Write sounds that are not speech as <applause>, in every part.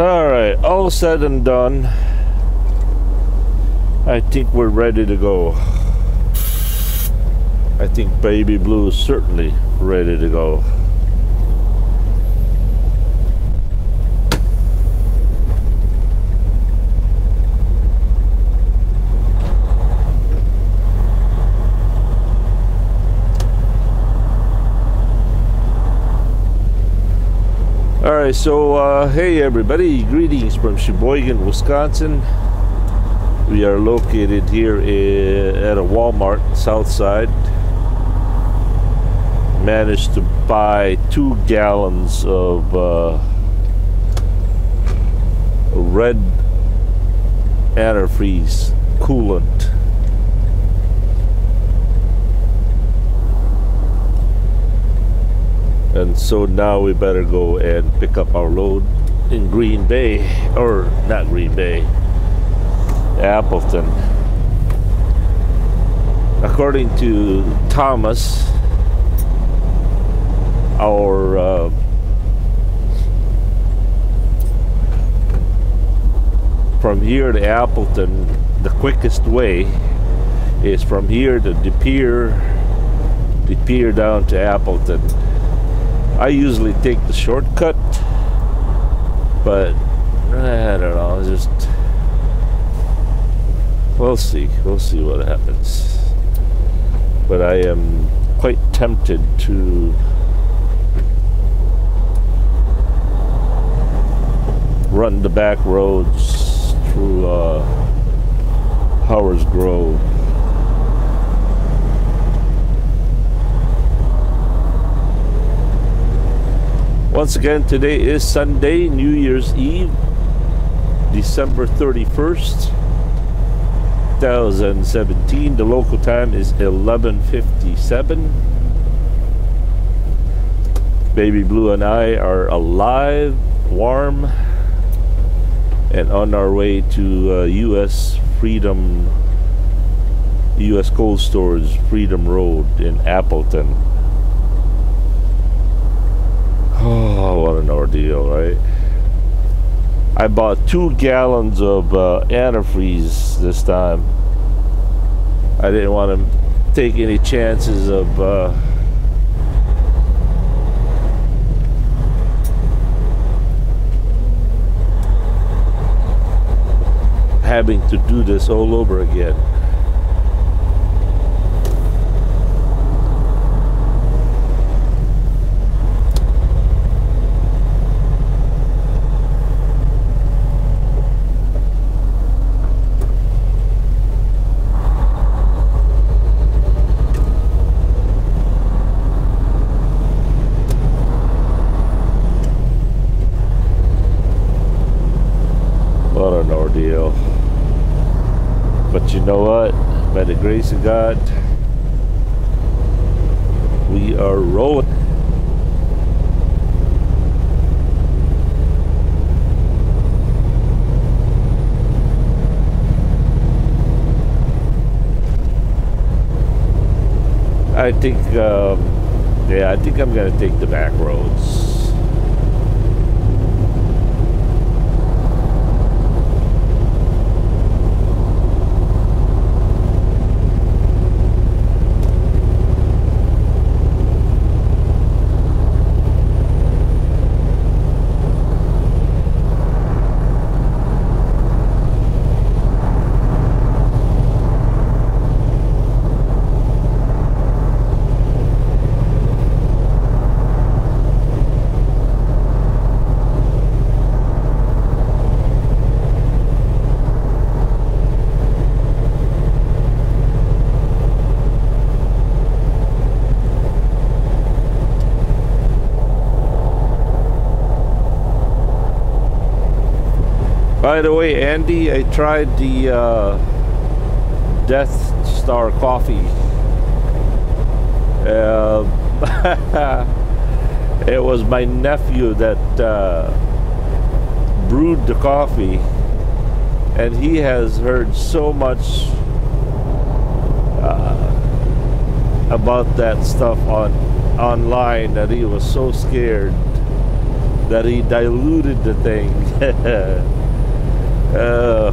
Alright, all said and done. I think we're ready to go. I think Baby Blue is certainly ready to go. Alright, so uh, hey everybody, greetings from Sheboygan, Wisconsin. We are located here at a Walmart, south side. Managed to buy two gallons of uh, red antifreeze coolant. And so now we better go and pick up our load in Green Bay or not Green Bay Appleton. According to Thomas our uh, from here to Appleton the quickest way is from here to De Pere De Pere down to Appleton I usually take the shortcut, but I don't know, just we'll see. We'll see what happens. But I am quite tempted to run the back roads through uh, Howard's Grove. Once again, today is Sunday, New Year's Eve, December 31st, 2017. The local time is 11.57. Baby Blue and I are alive, warm, and on our way to uh, U.S. Freedom, U.S. Cold Storage Freedom Road in Appleton. What an ordeal, right? I bought two gallons of uh, antifreeze this time. I didn't want to take any chances of uh, having to do this all over again. know what? By God, we are rolling. I think, um, yeah, I think I'm going to take the back roads. By the way, Andy, I tried the uh, Death Star coffee. Uh, <laughs> it was my nephew that uh, brewed the coffee, and he has heard so much uh, about that stuff on online that he was so scared that he diluted the thing. <laughs> uh,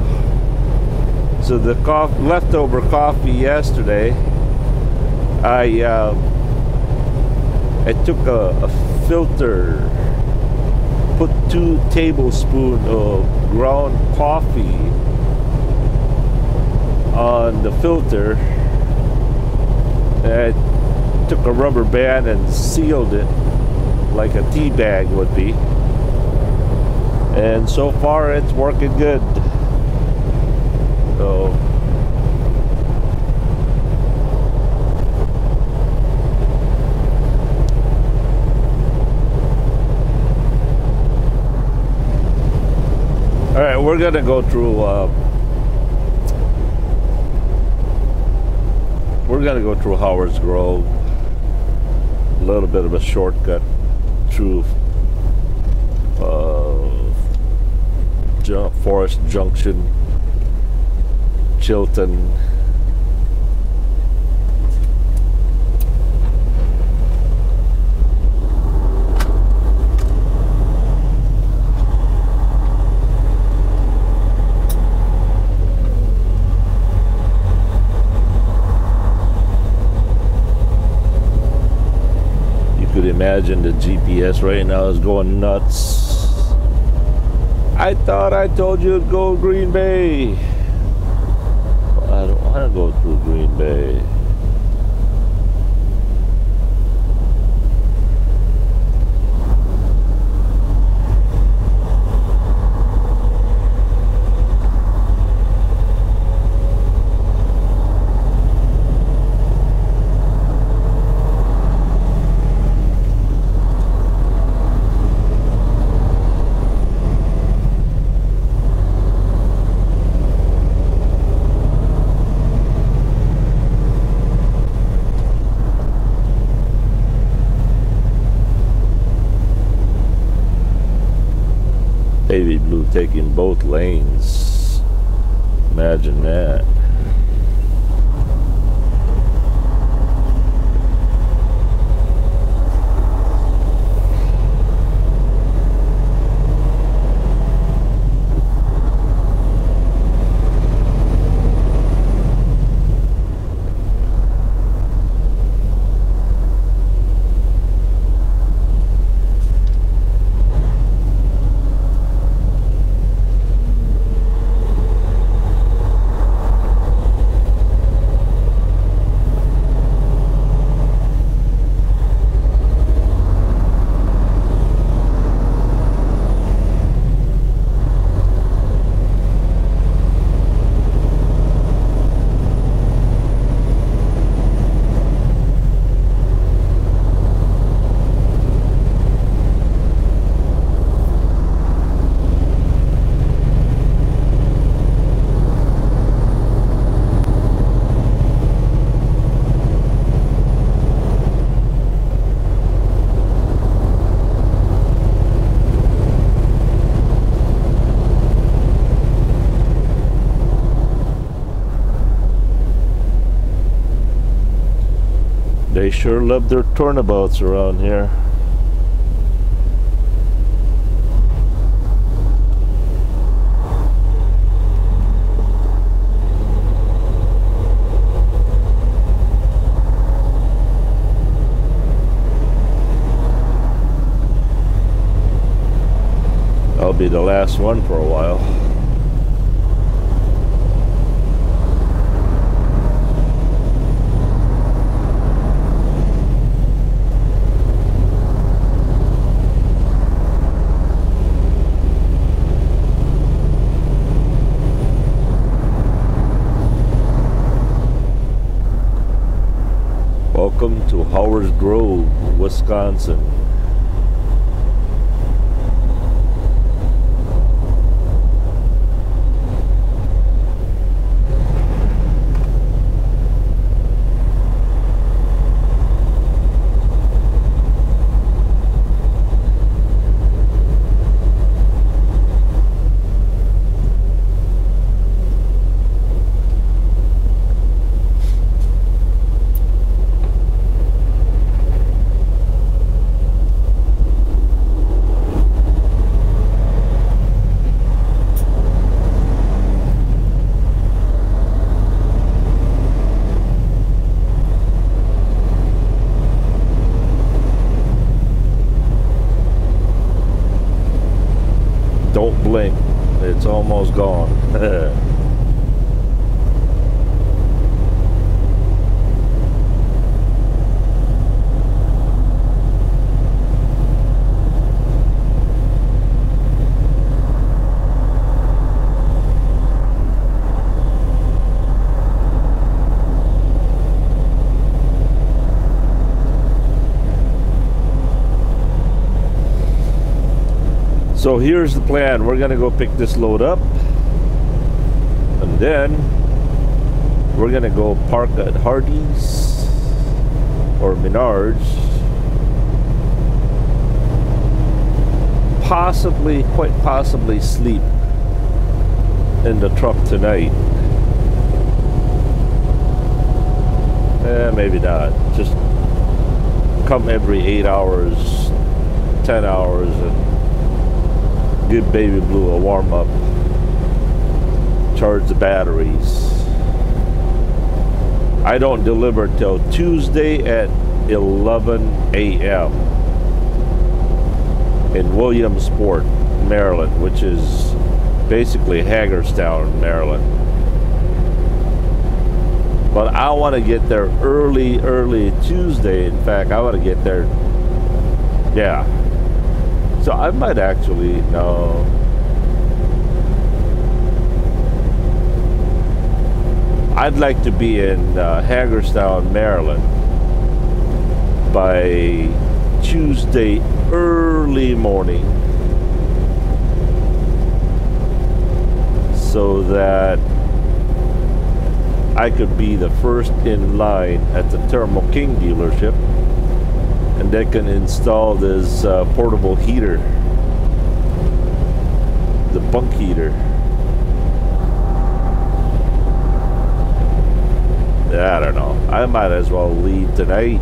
so the coffee, leftover coffee yesterday, I uh, I took a, a filter, put two tablespoons of ground coffee on the filter. And I took a rubber band and sealed it like a tea bag would be. And so far it's working good. So All right, we're gonna go through. Uh, we're gonna go through Howard's Grove. A little bit of a shortcut through uh, Forest Junction, Chilton. You could imagine the GPS right now is going nuts. I thought I told you to go Green Bay. I don't want to go through Green Bay. Navy Blue taking both lanes. Imagine that. They sure love their turnabouts around here. I'll be the last one for a while. Welcome to Howard Grove, Wisconsin. So here's the plan. We're gonna go pick this load up and then we're gonna go park at Hardee's or Menards. Possibly, quite possibly sleep in the truck tonight. Eh, maybe not. Just come every eight hours, ten hours and give Baby Blue a warm up, charge the batteries. I don't deliver till Tuesday at 11 a.m. in Williamsport, Maryland, which is basically Hagerstown, Maryland. But I want to get there early, early Tuesday. In fact, I want to get there, yeah, so I might actually no. I'd like to be in uh, Hagerstown, Maryland by Tuesday early morning so that I could be the first in line at the Thermo King dealership and they can install this uh, portable heater. The bunk heater. I don't know. I might as well leave tonight.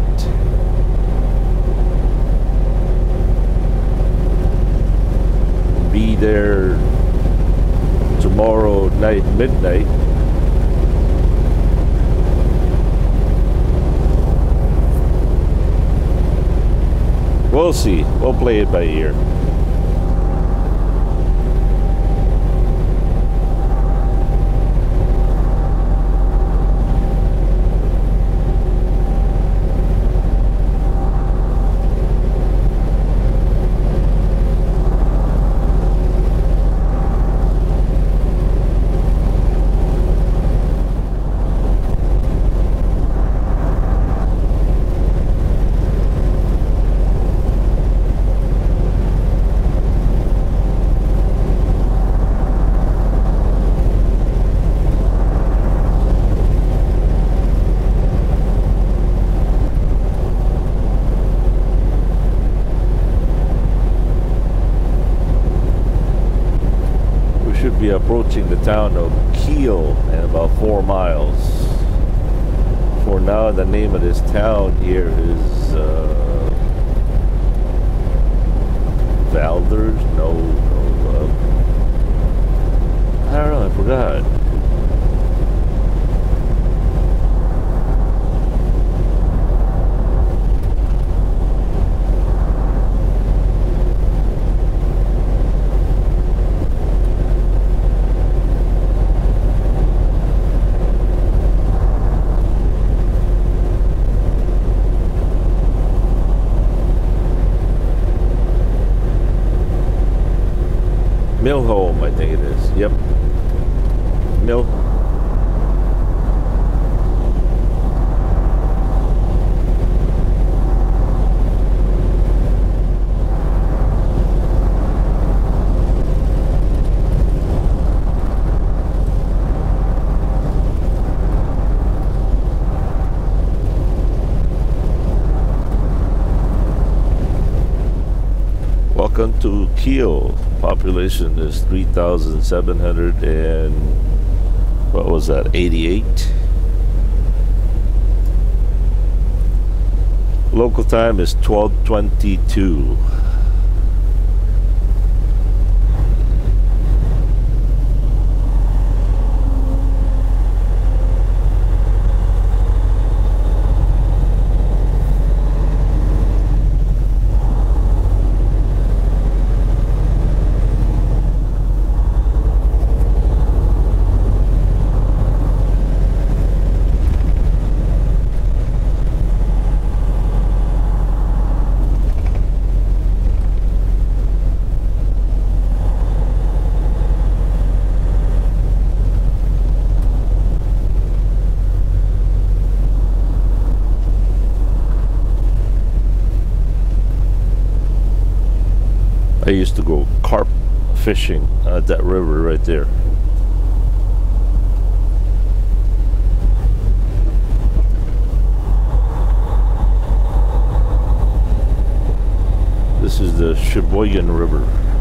Be there tomorrow night midnight We'll see. We'll play it by ear. approaching the town of Kiel in about four miles. For now, the name of this town here is uh, Valders. No, no, uh, I don't know. I forgot. Millhome, I think it is. Yep. Mill. Welcome to Kiel population is 3,700 and what was that 88 local time is 1222 used to go carp fishing at that river right there. This is the Sheboygan River.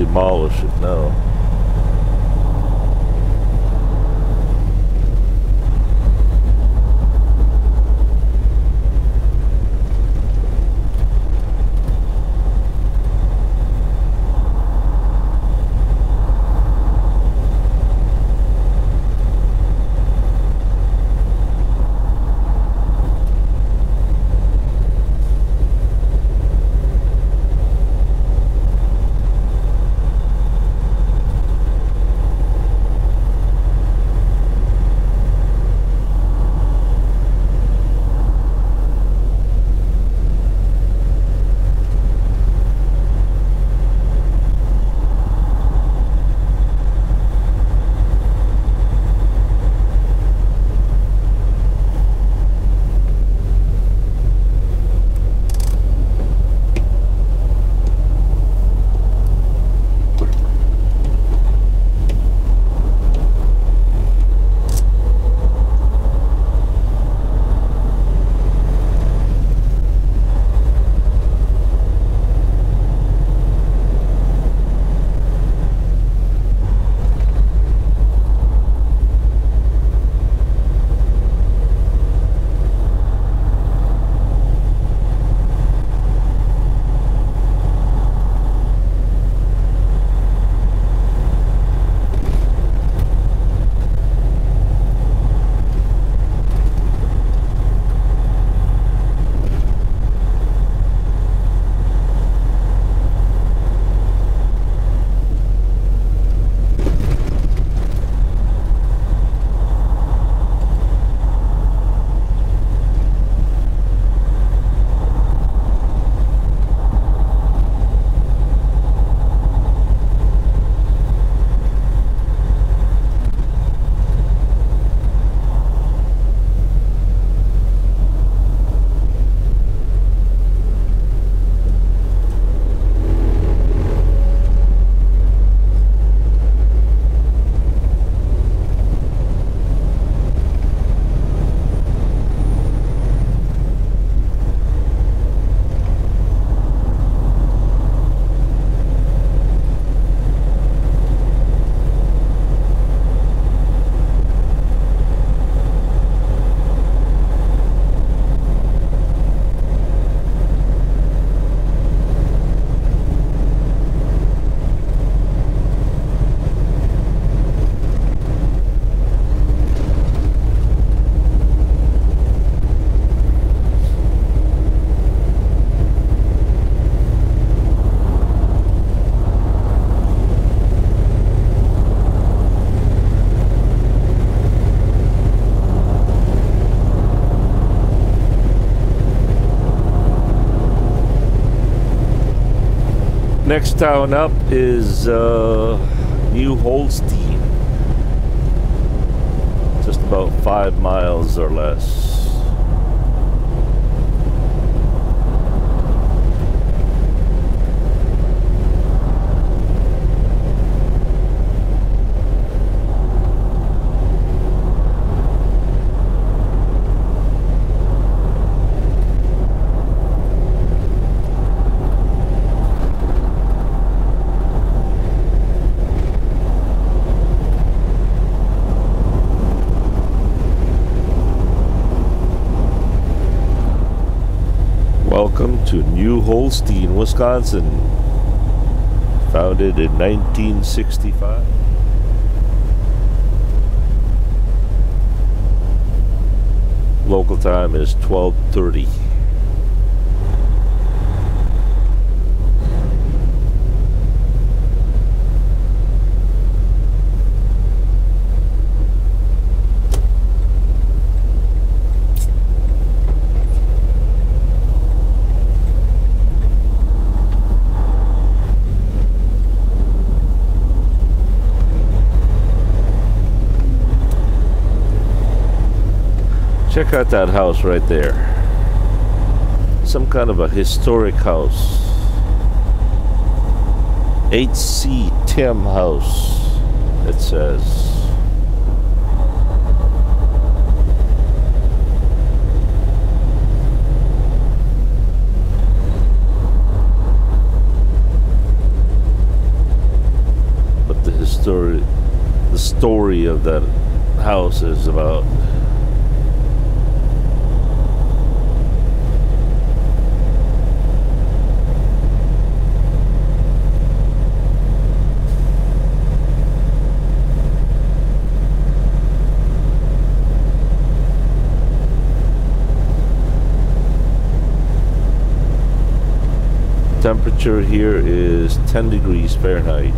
To demolish Next town up is uh, New Holstein. Just about five miles or less. welcome to New Holstein, Wisconsin, founded in 1965. Local time is 1230. Check out that house right there. Some kind of a historic house. H.C. Timm House, it says. But the history, the story of that house is about temperature here is 10 degrees Fahrenheit.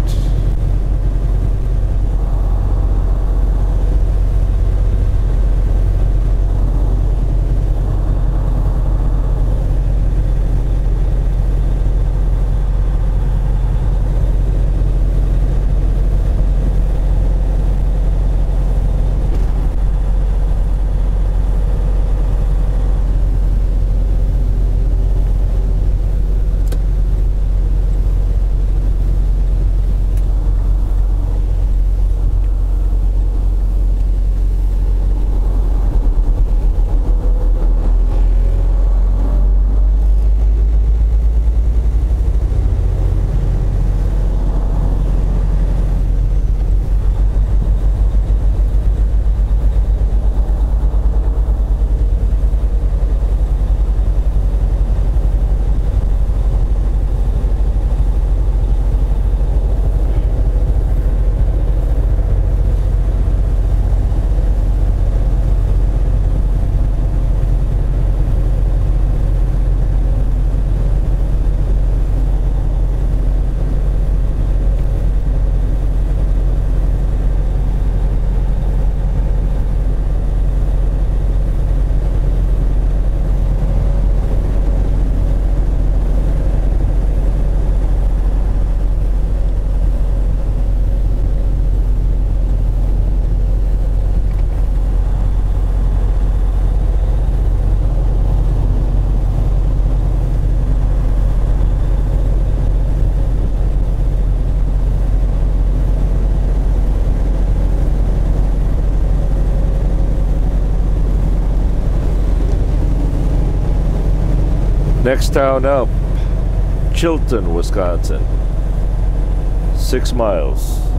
Next town up, Chilton, Wisconsin. Six miles.